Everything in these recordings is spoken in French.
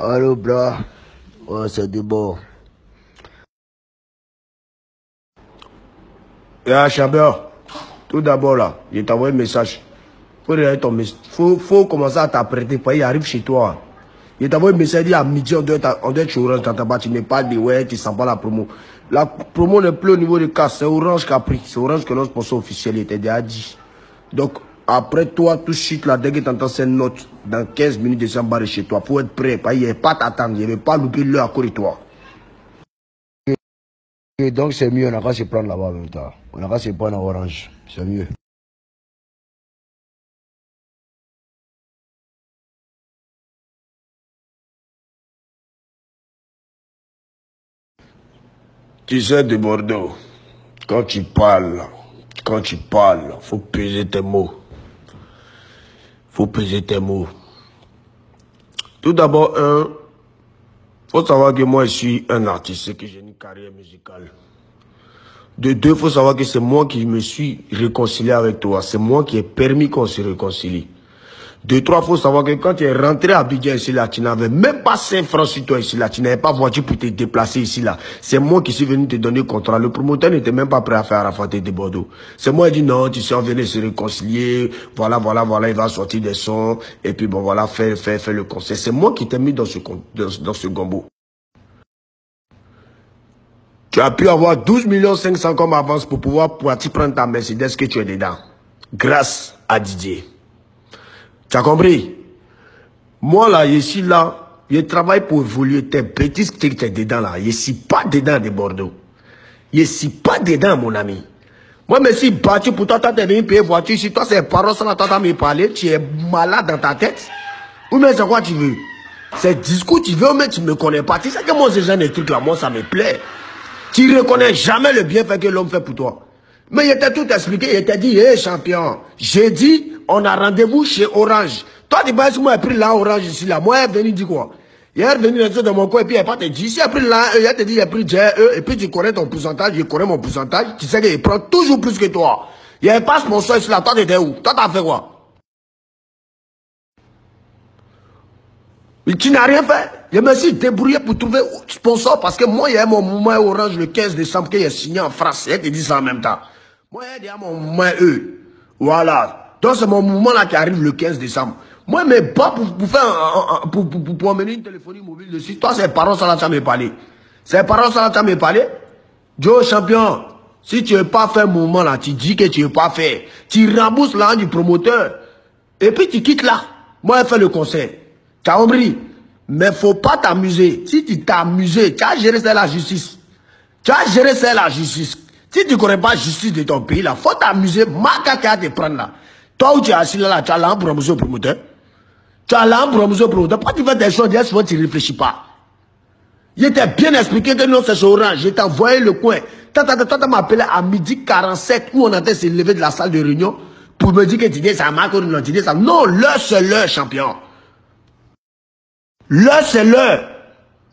Allô, bras. Ouais, c'est du bon. Yeah, champion. Tout d'abord là, je t'envoie un message. Faut ton. Faut, faut commencer à t'apprêter. Il arrive chez toi. Je t'envoie un message dit à midi, on doit être, Orange dans ta boîte. Tu me parles de ouais, tu sens pas la promo. La promo n'est plus au niveau de casse. C'est Orange qui a pris. C'est Orange que notre sponsor officiel il était déjà dit. Donc, après toi, tout de suite, là, dès que tu entends cette note, dans 15 minutes, de barrer chez toi. Faut être prêt. Il n'y a pas t'attendre. Il ne pas louper l'heure à toi. Et donc, c'est mieux, on a qu'à se prendre là-bas en même temps. On a qu'à se prendre en orange. C'est mieux. Tu sais, de Bordeaux, quand tu parles, quand tu parles, faut peser tes mots. Faut peser tes mots. Tout d'abord, un, faut savoir que moi, je suis un artiste, que j'ai une carrière musicale. De deux, faut savoir que c'est moi qui me suis réconcilié avec toi. C'est moi qui ai permis qu'on se réconcilie. Deux, trois, faut savoir que quand tu es rentré à Abidjan ici là, tu n'avais même pas 5 francs sur toi ici là. Tu n'avais pas voiture pour te déplacer ici là. C'est moi qui suis venu te donner contrat. Le promoteur n'était même pas prêt à faire Arafaté de Bordeaux. C'est moi qui dit non, tu sais, on venait se réconcilier. Voilà, voilà, voilà, il va sortir des sons. Et puis bon, voilà, faire, faire, faire le concert. C'est moi qui t'ai mis dans ce, dans, dans ce gombo. Tu as pu avoir 12 millions 500 comme avance pour pouvoir partir prendre ta Mercedes que tu es dedans. Grâce à Didier. Tu as compris? Moi là, je suis là, je travaille pour évoluer tes petits que tu es dedans là. Je suis pas dedans de Bordeaux. Je suis pas dedans mon ami. Moi, je me suis battu pour toi, tu es venu payer voiture. Si toi, c'est paroles ça, tu me parler, tu es malade dans ta tête. Ou mais c'est quoi tu veux? C'est discours tu veux, mais tu me connais pas. Tu sais que moi, ce genre de trucs là, moi, ça me plaît. Tu reconnais jamais le bienfait que l'homme fait pour toi. Mais il t'a tout expliqué, il t'a dit, hé champion, j'ai dit, on a rendez-vous chez Orange. Toi, tu penses que moi, j'ai pris là Orange ici, là. Moi, il est venu dire quoi? Il est venu dans mon coin et puis n'a pas te dit. Si il a pris là, a te dit, il a pris JE, et puis tu connais ton pourcentage, je connais mon pourcentage, tu sais qu'il prend toujours plus que toi. Il n'y avait pas sponsor ici, là. Toi, tu étais où? Toi, t'as fait quoi? Tu n'as rien fait. Je me suis débrouillé pour trouver sponsor parce que moi, il y a mon mouvement orange le 15 décembre qui est signé en France. Il te dit ça en même temps. Moi, il y a mon mouvement E. Voilà. Donc, c'est mon mouvement là qui arrive le 15 décembre. Moi, mais pas pour, pour faire, pour, pour, pour, emmener une téléphonie mobile dessus. Toi, c'est parents ça là, me parler. C'est parents ça là, me parler. Joe champion, si tu veux pas faire mouvement là, tu dis que tu veux pas faire. Tu rembourses l'argent du promoteur. Et puis tu quittes là. Moi, je fais le concert. Tu as compris? Mais faut pas t'amuser. Si tu t'amuses, tu as géré ça la justice. Tu as géré ça la justice. Si tu connais pas la justice de ton pays, là, faut t'amuser. Marca qui te prendre là. Toi où tu es assis là, tu as l'âme pour amuser au promoteur. Tu as l'âme pour amuser au promoteur. Pourquoi tu fais des choses, souvent tu ne réfléchis pas? Il était bien expliqué que non, c'est orange. Je t'ai envoyé le coin. Toi, tu m'as appelé à midi 47 où on était se lever de la salle de réunion pour me dire que tu dis ça marque ou non, tu dis ça. Non, l'heure c'est champion. L'heure, c'est.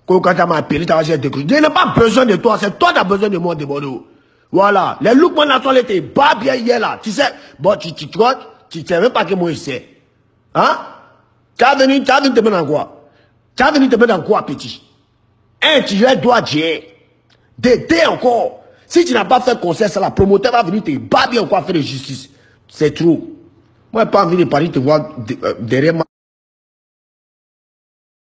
Quand tu m'as appelé, tu as Je n'ai pas besoin de toi, c'est toi qui as besoin de moi, de Bordeaux. Voilà. Les looks, mon sont étaient pas bien hier là. Tu sais, bon, tu, tu, tu, tu sais même pas que moi je sais. Hein? Tu as venu, tu as venu te mettre dans quoi? Tu as venu te mettre dans quoi, petit? Un, tu es droit Dieu. D'aider encore. Si tu n'as pas fait concert, ça, la promoteur va venir te battre encore faire de justice. C'est trop. Moi, je n'ai pas envie de parler te voir euh, derrière moi.